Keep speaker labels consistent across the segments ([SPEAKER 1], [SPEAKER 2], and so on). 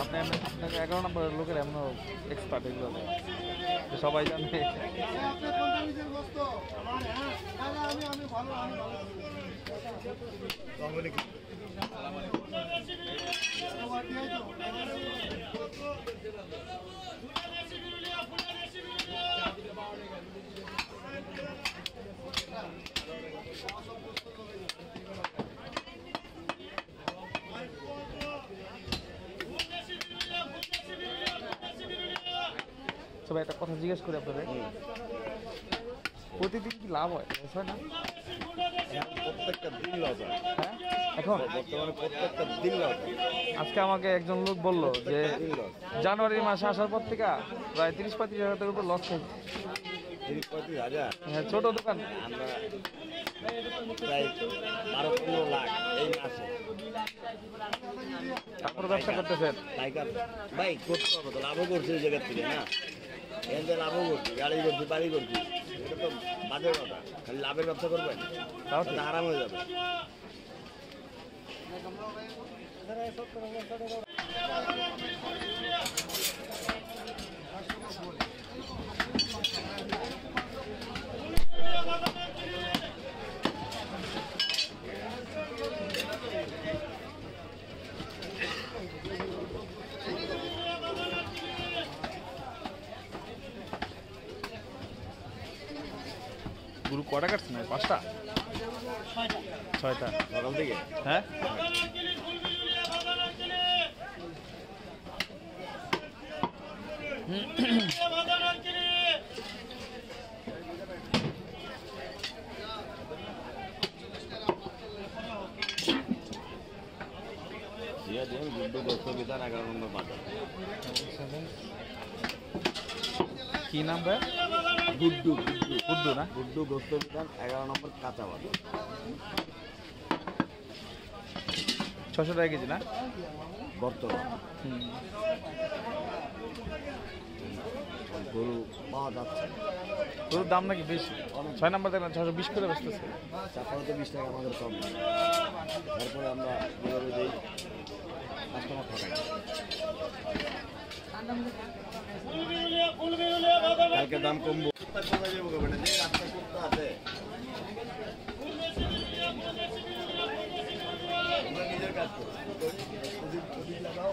[SPEAKER 1] আপনি আপনাকে এগারো নম্বরের লোকের এমন এক্সপার্ট এগুলো সবাই জানে।
[SPEAKER 2] আপনি কোনটা নিজের গোস্ত আমার হ্যাঁ দাদা আমি আমি ভালো আমি ভালো
[SPEAKER 1] সবাই একটা কথা জিজ্ঞেস করি আপনাদের। প্রতিদিন কি লাভ হয়? হয় না?
[SPEAKER 3] প্রত্যেকটা দিন লস হয়।
[SPEAKER 1] হ্যাঁ? এখন?
[SPEAKER 3] বর্তমানে প্রত্যেকটা দিন লস
[SPEAKER 1] আজকে আমাকে একজন লোক বলল যে জানুয়ারি মাসে আসার পর থেকে প্রায় তিরিশ পঁয়ত্রিশ হাজার টাকার উপর লস খাইছে
[SPEAKER 3] তিরিশ পঁয়ত্রিশ হাজার?
[SPEAKER 1] হ্যাঁ ছোট দোকান।
[SPEAKER 3] আমরা প্রায় বারো পনেরো লাখ এই মাসে।
[SPEAKER 1] তারপরে ব্যবসা করতেছেন?
[SPEAKER 3] ভাই করতে হবে তো লাভও করছি ওই জায়গার থেকে না? থেকে লাভও করছি, গাড়ি করছি, বাড়ি করছি। এটা তো বাজে কথা, খালি লাভের ব্যবসা করবেন তাহলে আরাম হয়ে যাবে।
[SPEAKER 1] গুরু কটা কাটছে না পাঁচটা? ছয়টা।
[SPEAKER 3] সকাল থেকে?
[SPEAKER 1] হ্যাঁ?
[SPEAKER 3] নম্বর
[SPEAKER 1] কি নাম ভাই?
[SPEAKER 3] গুড্ডু গুড্ডু
[SPEAKER 1] না?
[SPEAKER 3] গুড্ডু গোস্ত বিধান এগারো নম্বর কাঁচা বাজার
[SPEAKER 1] ছশো টাকা কেজি না?
[SPEAKER 3] বর্তমান। গরু পাওয়া যাচ্ছে।
[SPEAKER 1] গরুর দাম নাকি বেশি? ছয় নম্বর দেখলাম ছশো বিশ করে বসতেছে
[SPEAKER 3] চারশো বিশ টাকা আমাদের কম। তারপরে আমরা যেভাবে দিই কাস্টমার ঠকাই। কালকে দাম কমবো আছে আমরা নিজের কাজ করি ওদিক ওদিক লাগাও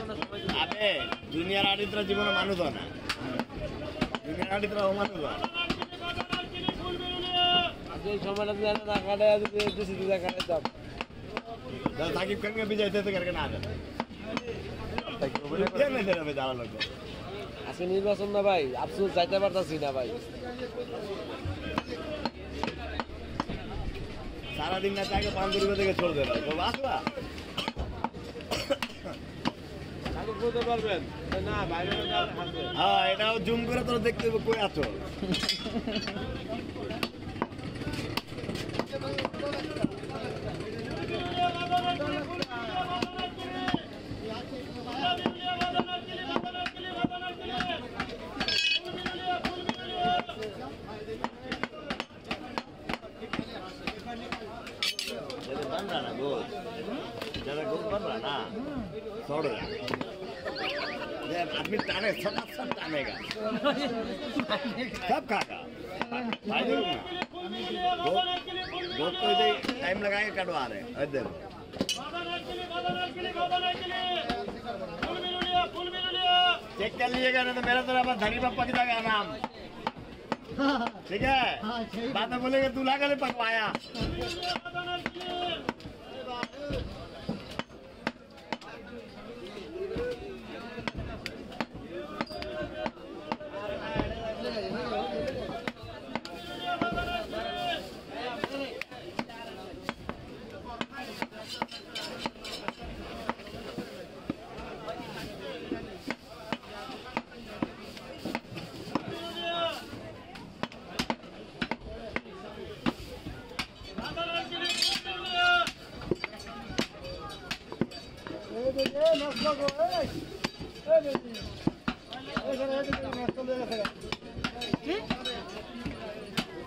[SPEAKER 3] আবে দুনিয়ার আড়িতরা জীবনে মানুষ হয় না। দুনিয়ার আড়িতরা অমানুষ হয়
[SPEAKER 4] আজ এই সময়টা যদি না কাটে যদি দেশে দিদা কাটাইতাম
[SPEAKER 3] যারা সাকিব খানকে বিজয় থেকে কারকে না
[SPEAKER 4] আজকে নির্বাচন না ভাই আফসোস যাইতে পারতাছি না ভাই।
[SPEAKER 3] সারাদিন না তাকে পাঞ্জুরি থেকে চলে দেবে তো আসবা? হ্যাঁ এটাও জুম করে তোরা দেখতে হবে কই আছো। बन रहा ना गोल जरा गोल बन रहा ना छोड़ आदमी टाने सब सब सब भाई तो इधर टाइम लगा के कटवा रहे हैं। इधर चेक कर लीजिएगा ना तो मेरा तो तरफ़ धनी पप्पा की जगह नाम ठीक है बात बोलेंगे दूल्हा का पकवाया
[SPEAKER 1] Good.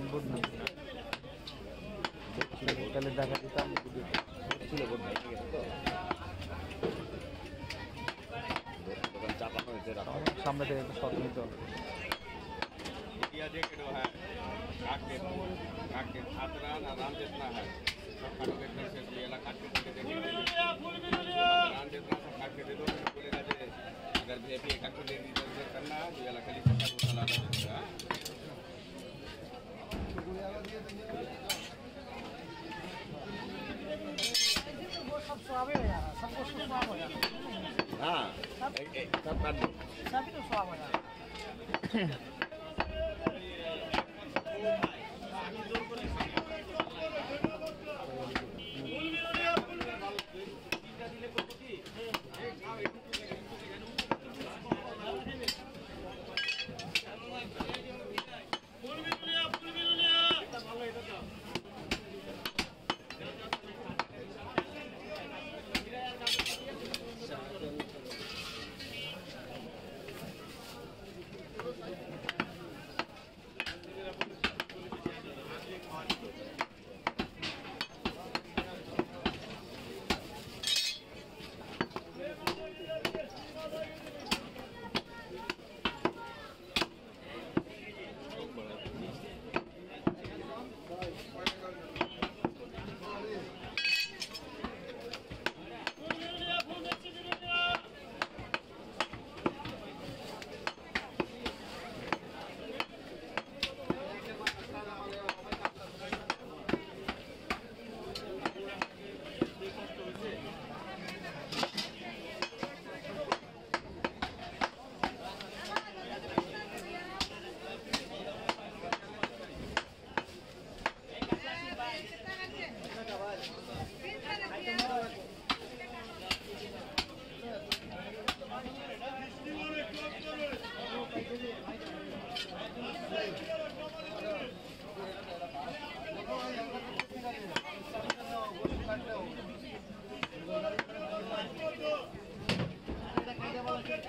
[SPEAKER 1] সাইনবোর্ড নেই তাহলে দেখা দিতাম
[SPEAKER 3] ছিল বোধ হয় ঠিক আছে তো দোকান চাপানো হয়েছে রাখা
[SPEAKER 1] সামনে থেকে একটা শট নিতে হবে
[SPEAKER 5] इंडिया जैकेट है काट के काट के छात्रा ना राम जितना है सब काट के घर से ये वाला काट के दे देंगे राम जितना सब काट के दे दो फिर बोलेगा जे अगर भी अभी एक दे दी तो इधर करना है ये वाला खाली
[SPEAKER 3] Sabe que eu sou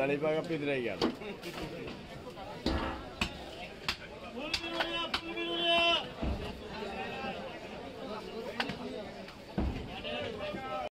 [SPEAKER 3] Dalej baga galera.